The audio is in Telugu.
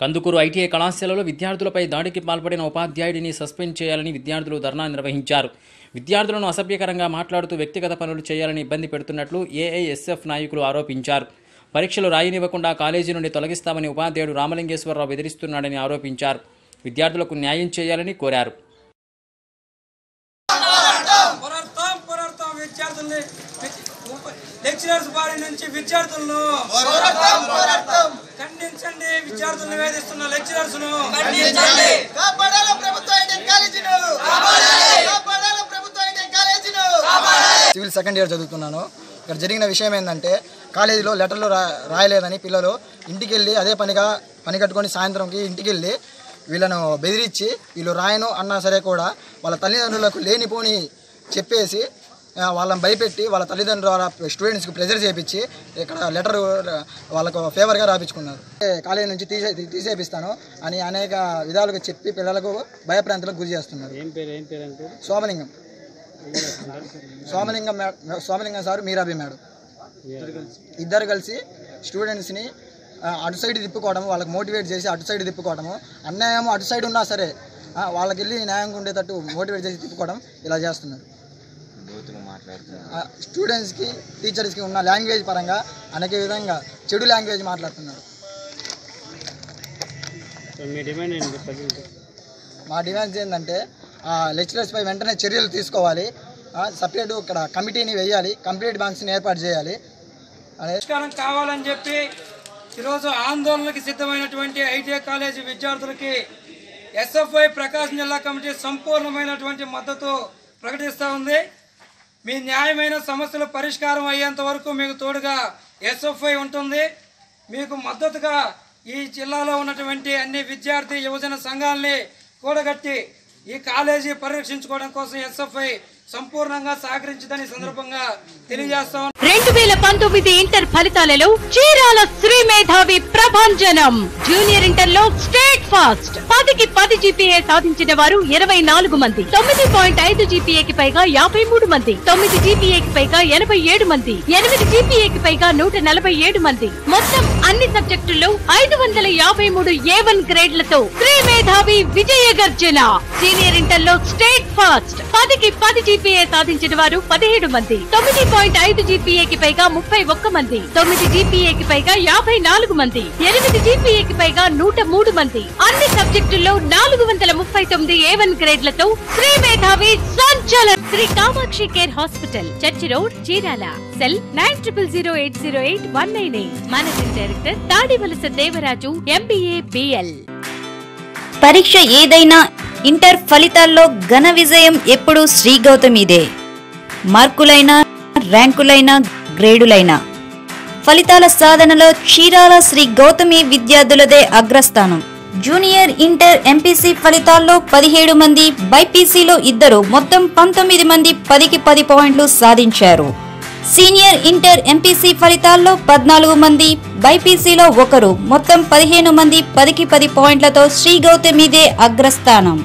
కందుకూరు ఐటీఐ కళాశాలలో విద్యార్థులపై దాడికి పాల్పడిన ఉపాధ్యాయుడిని సస్పెండ్ చేయాలని విద్యార్థులు ధర్నా నిర్వహించారు. విద్యార్థులను అసభ్యకరంగా మాట్లాడుతూ వ్యక్తిగత పనులు చేయాలని ఇబ్బంది పెడుతున్నట్లు ఏఐఎస్ఎఫ్ నాయకులు ఆరోపించారు. పరీక్షలు రాయనివ్వకుండా కాలేజీ నుండి తొలగిస్తామని ఉపాధ్యాయుడు రామలింగేశ్వరరావు బెదిరిస్తున్నాడని ఆరోపించారు. విద్యార్థులకు న్యాయం చేయాలని కోరారు. లెక్చరర్స్ బారి నుంచి విద్యార్థులను ఖండించండి విద్యార్థులను వేధిస్తున్న లెక్చరర్స్ను కాపాడాల ప్రభుత్వ ఇండియన్ కాలేజీను? కాపాడాల. ప్రభుత్వ ఇండియన్ కాలేజీను? సివిల్ సెకండ్ ఇయర్ చదువుతున్నాను. ఇక్కడ జరిగిన విషయం ఏంటంటే కాలేజీలో లెటర్లు రా రాయలేదని పిల్లలు ఇంటికి వెళ్ళి అదే పనిగా పని కట్టుకొని సాయంత్రంకి ఇంటికి వెళ్ళి వీళ్ళను బెదిరించి వీళ్ళు రాయను అన్నా సరే కూడా వాళ్ళ తల్లిదండ్రులకు లేనిపోని చెప్పేసి వాళ్ళని భయపెట్టి వాళ్ళ తల్లిదండ్రుల స్టూడెంట్స్కి ప్రెజర్ చేపించి ఇక్కడ లెటర్ వాళ్ళకు ఫేవర్గా రాపించుకున్నారు. కాలేజీ నుంచి తీసే తీసేపిస్తాను అని అనేక విధాలుగా చెప్పి పిల్లలకు భయప్రాంతాలకు గురి చేస్తున్నారు. Somalingam. Somalingam Somalingam sir Meerabi madam. ఇద్దరు కలిసి. స్టూడెంట్స్ని అటు సైడ్ తిప్పుకోవడం వాళ్ళకి మోటివేట్ చేసి అటు సైడ్ తిప్పుకోవడము అన్యాయం అటు సైడ్ ఉన్నా సరే వాళ్ళకి వెళ్ళి న్యాయంగా ఉండేటట్టు మోటివేట్ చేసి తిప్పుకోవడం ఇలా చేస్తున్నారు. ఆ, స్టూడెంట్స్కి టీచర్స్కి ఉన్న లాంగ్వేజ్ పరంగా అనేక విధంగా చెడు లాంగ్వేజ్ మాట్లాడుతున్నారు. సో మీ డిమాండ్ ఏంటి మా డిమాండ్స్ ఏంటంటే లెక్చరర్స్పై వెంటనే చర్యలు తీసుకోవాలి. సపరేట్ ఇక్కడ కమిటీని వేయాలి కంప్లీట్ బ్యాంక్స్ని ఏర్పాటు చేయాలి. పరిష్కారం కావాలని చెప్పి ఈరోజు ఆందోళనకి సిద్ధమైనటువంటి ఐటీఐ కాలేజీ విద్యార్థులకి ఎస్ఎఫ్ఐ ప్రకాశం జిల్లా కమిటీ సంపూర్ణమైనటువంటి మద్దతు ప్రకటిస్తూ ఉంది. మీ న్యాయమైన సమస్యలు పరిష్కారం అయ్యేంత వరకు మీకు తోడుగా ఎస్ఎఫ్ఐ ఉంటుంది. మీకు మద్దతుగా ఈ జిల్లాలో ఉన్నటువంటి అన్ని విద్యార్థి యువజన సంఘాలని కూడగట్టి ఈ కాలేజీ పరిరక్షించుకోవడం కోసం ఎస్ఎఫ్ఐ సంపూర్ణంగా సహకరించదని సందర్భంగా తెలియజేస్తాం. రెండు వేల పంతొమ్మిది ఇంటర్ ఫలితాలలో చీరాల శ్రీ మేధావి ప్రభంజనం. జూనియర్ ఇంటర్లో స్టేట్ ఫాస్ట్. పదికి పది జీపీఏ సాధించిన వారు ఇరవై నాలుగు మంది. తొమ్మిది పాయింట్ ఐదు జీపీఏకి పైగా యాభై మూడు మంది. తొమ్మిది జీపీఏకి పైగా ఎనభై ఏడు మంది. ఎనిమిది జీపీఏకి పైగా నూట నలభై ఏడు మంది. మొత్తం అన్ని సబ్జెక్టుల్లో ఐదు వందల యాభై మూడు ఏ వన్ గ్రేడ్లతో శ్రీ మేధావి విజయ గర్జన సీనియర్ ఇంటర్లో స్టేట్ ఫాస్ట్. పదికి పది జీపీఏ సాధించిన వారు పదిహేడు మంది. తొమ్మిది పాయింట్ ఐదు జీపీఏకి పైగా ముప్పై ఒక్క మంది. తొమ్మిది జీపీఏకి పైగా యాభై నాలుగు మంది. ఎనిమిది జీపీఏకి పైగా నూట మూడు మంది. అన్ని సబ్జెక్టుల్లో నాలుగు వందల ముప్పై తొమ్మిది ఏ one గ్రేడ్లతో Sri Medhavi Sanchalan Sri Kamakshi care hospital church road Chirala. Cell nine triple zero eight zero eight one nine eight. Managing director Tadivalasa Devaraju MBA BL పరీక్ష ఏదైనా ఇంటర్ ఫలితాల్లో ఘన విజయం ఎప్పుడూ శ్రీ గౌతమిదే మార్కులైనా ర్యాంకులైనా గ్రేడులైనా. ఫలితాల సాధనలో చీరాల శ్రీ గౌతమి విద్యార్థులదే అగ్రస్థానం. జూనియర్ ఇంటర్ ఎంపీసీ ఫలితాల్లో పదిహేడు మంది బైపీసీలో ఇద్దరు మొత్తం పంతొమ్మిది మంది పదికి పది పాయింట్లు సాధించారు. సీనియర్ ఇంటర్ ఎంపీసీ ఫలితాల్లో పద్నాలుగు మంది బైపీసీలో ఒకరు. మొత్తం పదిహేను మంది పదికి పది పాయింట్లతో శ్రీ గౌతమిదే అగ్రస్థానం.